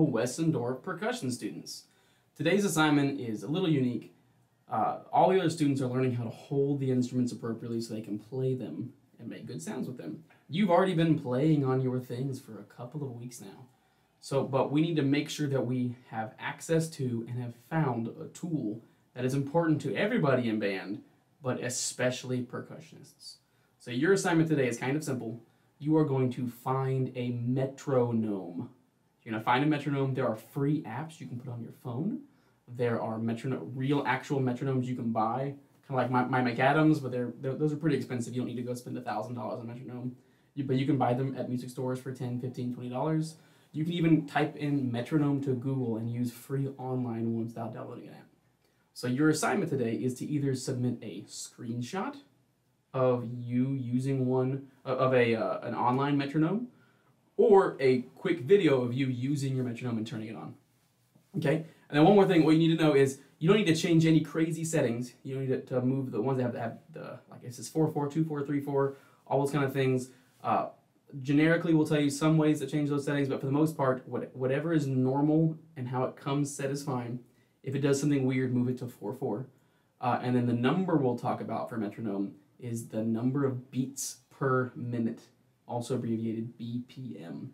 Wessendorff percussion students. Today's assignment is a little unique. Uh, all the other students are learning how to hold the instruments appropriately so they can play them and make good sounds with them. You've already been playing on your things for a couple of weeks now. So, but we need to make sure that we have access to and have found a tool that is important to everybody in band, but especially percussionists. So your assignment today is kind of simple. You are going to find a metronome. You're gonna find a metronome. There are free apps you can put on your phone. There are metronome, real actual metronomes you can buy, kind of like my, my McAdams, but they're, they're those are pretty expensive. You don't need to go spend a thousand dollars on a metronome. You, but you can buy them at music stores for 10 15 20 dollars you can even type in metronome to Google and use free online ones without downloading an app. So your assignment today is to either submit a screenshot of you using one of a uh, an online metronome or a quick video of you using your metronome and turning it on. Okay? And then one more thing, what you need to know is you don't need to change any crazy settings. You don't need to, move the ones that have, have the, like it says 4, 4, 2, 4, 3, 4, all those kind of things. Uh, generically we'll tell you some ways to change those settings, but for the most part, what, whatever is normal and how it comes set is fine. If it does something weird, move it to 4-4. Uh, and then the number we'll talk about for metronome is the number of beats per minute, also abbreviated BPM.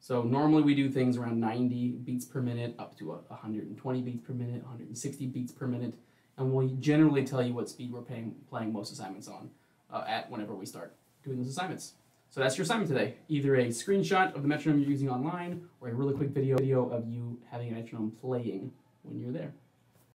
So normally we do things around 90 beats per minute up to 120 beats per minute, 160 beats per minute, and we'll generally tell you what speed we're paying, playing most assignments on uh, at whenever we start doing those assignments. So that's your assignment today. Either a screenshot of the metronome you're using online or a really quick video, video of you having a metronome playing when you're there.